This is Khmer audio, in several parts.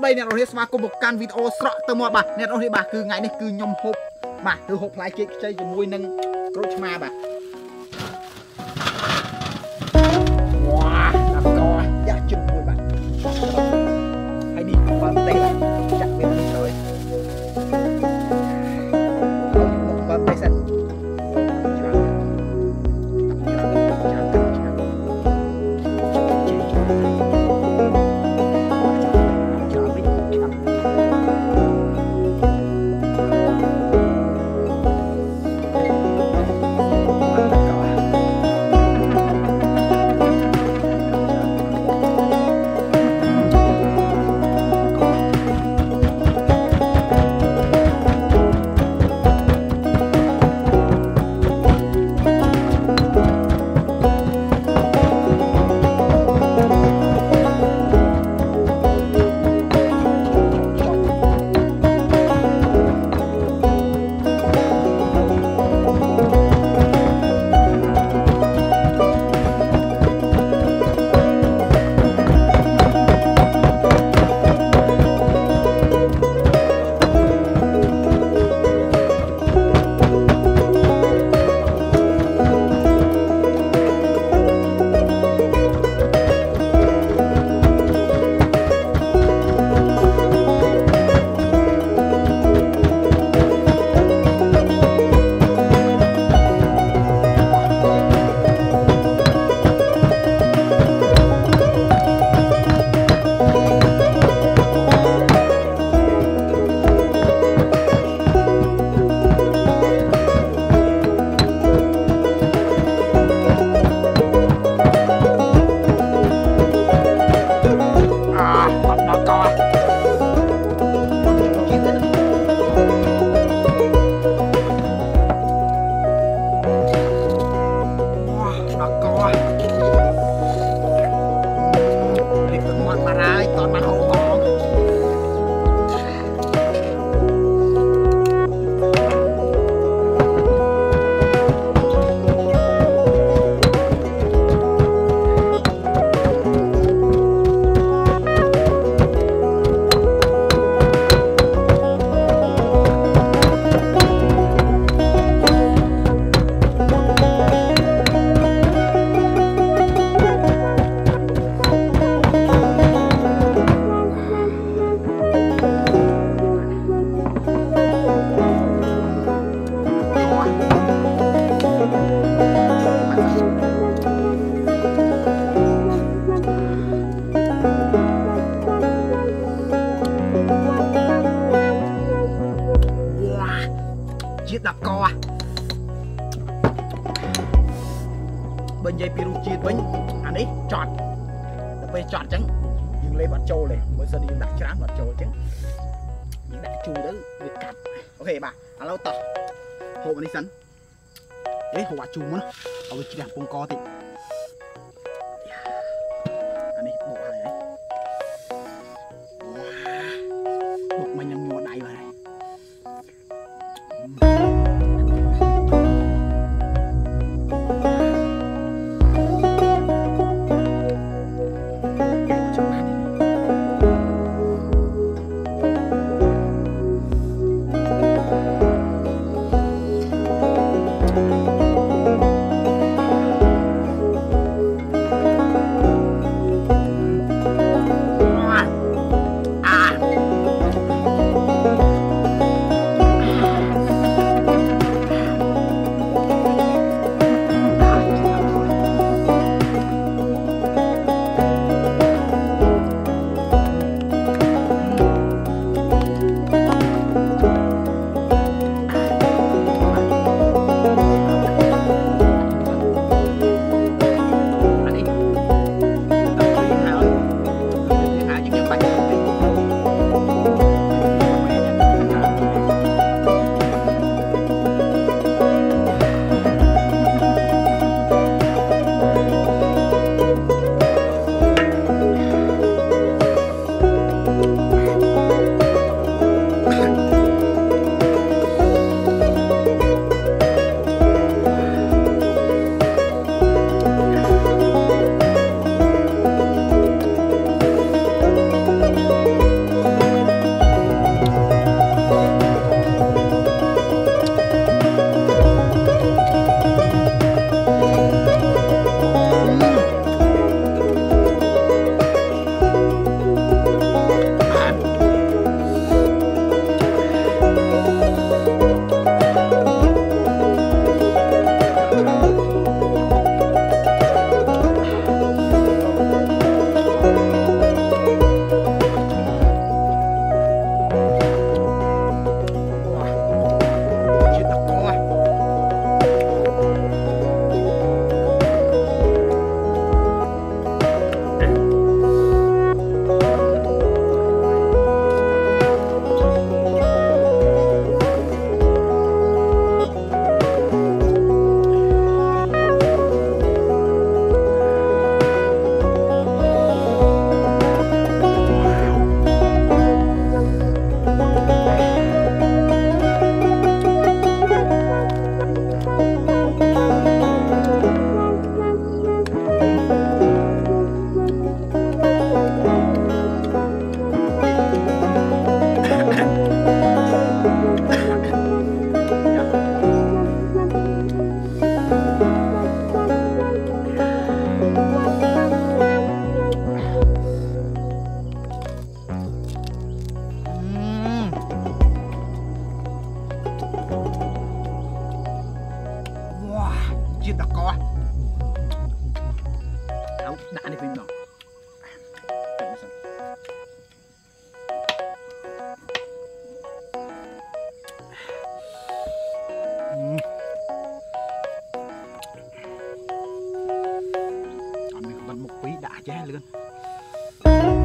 ស្ដីអ្នកនរនេះស្វាគមន៍មកកាន់វីដេអូស្រក់ទៅមកបាទអ្នកនរនេះបាទគឺថ្ងៃនេះគឺខ្ញុំហូបបាទគឺហូបផ្លែចេកខ្ចីជាមួយនឹងក្រូចឆ្មាបាទ ចត់អញ្ចឹងយើងលេបអត់ចូលទេបើសិនយើងដាក់ច្រើនអត់ចូលអញ្ចឹងយើងដាក់ជូរទៅវាកាត់អូខេបាទឥឡូវតោះហូបអានេះសិនអេហូបអាជូរមុនឲ្យវាជ្រះពងកតិច ជាតិតកោអូដាក់នេះវិញម្ដងអត់មានក្បិនមុខពីរដាក់ចេះលឿន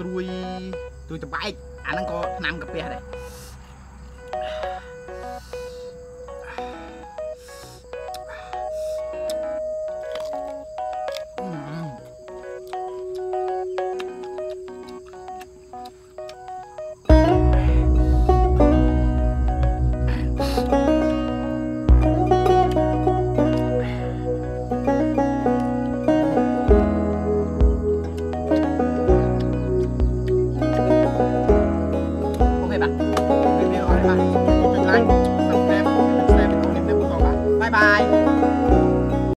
ត្រួយត្រួយតបែកអាហ្នឹងក៏ថ្នាំកាពះដែរអ